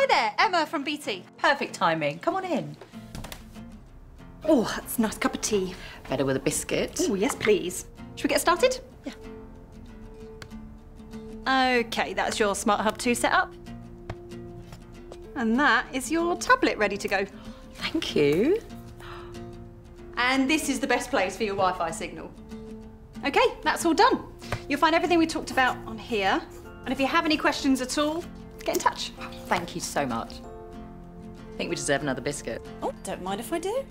Hi there, Emma from BT. Perfect timing. Come on in. Oh, that's a nice cup of tea. Better with a biscuit. Oh, yes, please. Should we get started? Yeah. Okay, that's your Smart Hub 2 setup. And that is your tablet ready to go. Thank you. And this is the best place for your Wi-Fi signal. Okay, that's all done. You'll find everything we talked about on here. And if you have any questions at all, get in touch. Thank you so much. I think we deserve another biscuit. Oh, don't mind if I do.